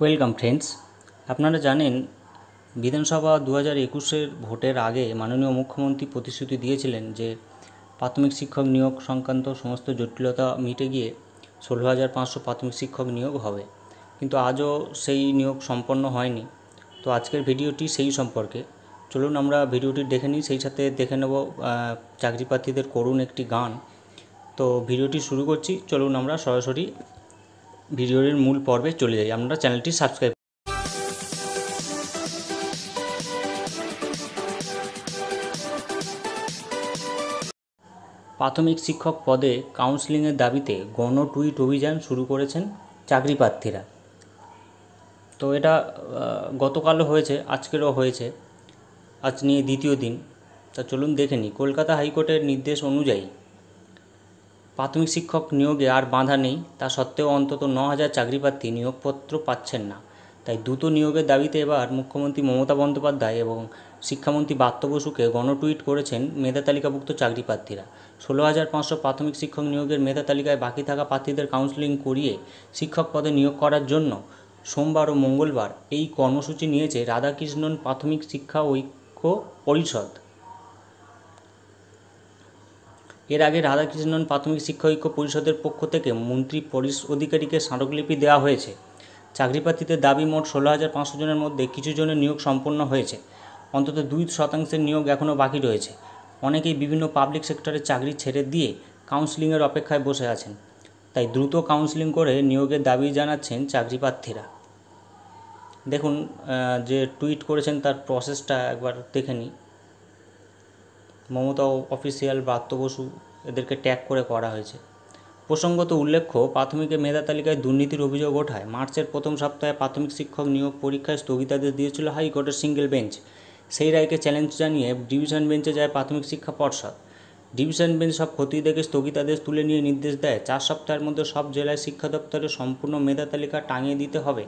Welcome friends আপনারা জানেন, বিধানসভা দু হাজার একুশের ভোটের আগে মাননীয় মুখ্যমন্ত্রী প্রতিশ্রুতি দিয়েছিলেন যে প্রাথমিক শিক্ষক নিয়োগ সংক্রান্ত সমস্ত জটিলতা মিটে গিয়ে ষোলো হাজার পাঁচশো প্রাথমিক শিক্ষক নিয়োগ হবে। কিন্তু আজও সেই নিয়োগ সম্পন্ন হয়নি। তো আজকের ভিডিওটি সেই সম্পর্কে। চলুন আমরা ভিডিওটি দেখে নিই। সেই সাথে দেখে নেব চাকরি প্রার্থীদের করুণ একটি গান। তো ভিডিওটি শুরু করছি। চলুন আমরা সরাসরি ভিডিওর মূল পর্বে চলে যাই। আপনারা চ্যানেলটি সাবস্ক্রাইব প্রাথমিক শিক্ষক পদে কাউন্সিলিংয়ের দাবিতে গণ টুইট অভিযান শুরু করেছেন চাকরি প্রার্থীরা। তো এটা গতকালও হয়েছে, আজকেরও হয়েছে। আজ নিয়ে দ্বিতীয় দিন। তা চলুন দেখে নিই। কলকাতা হাইকোর্টের নির্দেশ অনুযায়ী প্রাথমিক শিক্ষক নিয়োগে আর বাধা নেই। তা সত্ত্বেও অন্তত ন হাজার চাকরিপ্রার্থী নিয়োগপত্র পাচ্ছেন না। তাই দ্রুত নিয়োগের দাবিতে এবার মুখ্যমন্ত্রী মমতা বন্দ্যোপাধ্যায় এবং শিক্ষামন্ত্রী বাত্য বসুকে গণটুইট করেছেন মেধা তালিকাভুক্ত চাকরি প্রার্থীরা ষোলো হাজার পাঁচশো প্রাথমিক শিক্ষক নিয়োগের মেধা তালিকায় বাকি থাকা প্রার্থীদের কাউন্সেলিং করিয়ে শিক্ষক পদে নিয়োগ করার জন্য সোমবার ও মঙ্গলবার এই কর্মসূচি নিয়েছে রাধাকৃষ্ণন প্রাথমিক শিক্ষা ঐক্য পরিষদ। এর আগে রাধাকৃষ্ণন প্রাথমিক শিক্ষা ঐক্য পরিষদের পক্ষ থেকে মন্ত্রী পরিষ অধিকারীকে স্মারকলিপি দেওয়া হয়েছে। চাকরিপ্রার্থীদের দাবি, মোট ষোলো হাজার পাঁচশো জনের মধ্যে কিছু জনের নিয়োগ সম্পন্ন হয়েছে। অন্তত দুই শতাংশের নিয়োগ এখনও বাকি রয়েছে। অনেকেই বিভিন্ন পাবলিক সেক্টরে চাকরি ছেড়ে দিয়ে কাউন্সিলিংয়ের অপেক্ষায় বসে আছেন। তাই দ্রুত কাউন্সিলিং করে নিয়োগের দাবি জানাচ্ছেন চাকরি প্রার্থীরা দেখুন যে টুইট করেছেন তার প্রসেসটা একবার দেখে নিই। মমতা অফিসিয়াল ব্রাত্য বসু এদেরকে ট্যাগ করে করা হয়েছে। প্রসঙ্গত উল্লেখ্য, প্রাথমিকের মেধা তালিকায় দুর্নীতির অভিযোগ ওঠায়। মার্চের প্রথম সপ্তাহে প্রাথমিক শিক্ষক নিয়োগ পরীক্ষায় স্থগিতাদেশ দিয়েছিল হাইকোর্টের সিঙ্গেল বেঞ্চ। সেই রায়কে চ্যালেঞ্জ জানিয়ে ডিভিশন বেঞ্চে যায় প্রাথমিক শিক্ষা পর্ষদ। ডিভিশন বেঞ্চ সব ক্ষতি দেখে স্থগিতাদেশ তুলে নিয়ে নির্দেশ দেয়। চার সপ্তাহের মধ্যে সব জেলায় শিক্ষা দপ্তরে সম্পূর্ণ মেধা তালিকা টাঙিয়ে দিতে হবে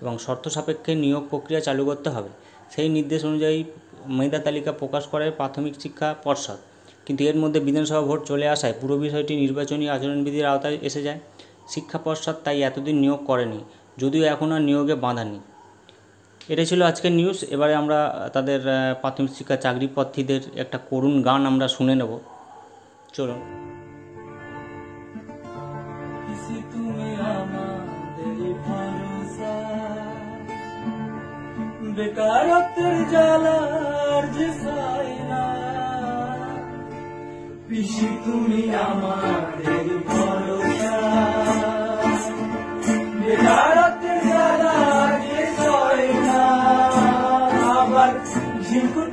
এবং শর্ত সাপেক্ষে নিয়োগ প্রক্রিয়া চালু করতে হবে। সেই নির্দেশ অনুযায়ী মেধা তালিকা প্রকাশ করে প্রাথমিক শিক্ষা পর্ষদ। কিন্তু এর মধ্যে বিধানসভা ভোট চলে আসায় পুরো বিষয়টি নির্বাচনী আচরণবিধির আওতায় এসে যায়। শিক্ষা পর্ষদ তাই এতদিন নিয়োগ করেনি, যদিও এখন আর নিয়োগে বাঁধা নেই। এটা ছিল আজকের নিউজ। এবারে আমরা তাদের প্রাথমিক শিক্ষা চাকরি প্রার্থীদের একটা করুণ গান আমরা শুনে নেব। চলুন। বেকারত্বের জ্বালার যে পিসি তুমি আমাদের ভরসা। বেকারত্বের জ্বালার যে না আবার ঝিঙ্কুটাও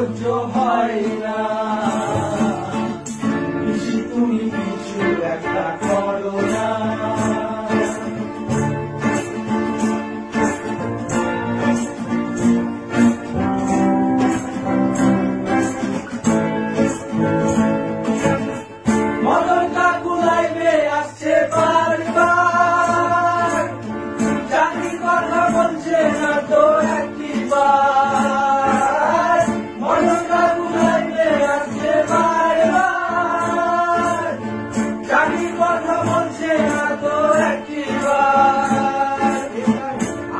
সহ্য হয় না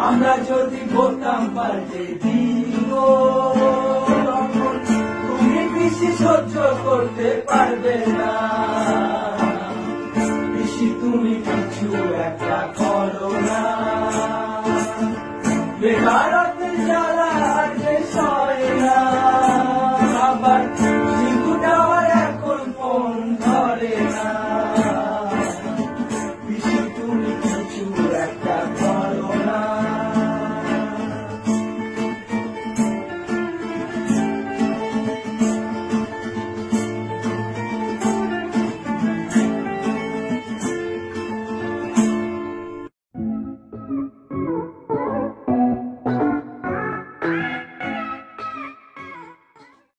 আমরা যদি ভোটাম পাল্টে তুমি বেশি সহ্য করতে পারবে না। বেশি তুমি কিছু একটা করো না। বেকারতে যারা আছে সরে না। আবার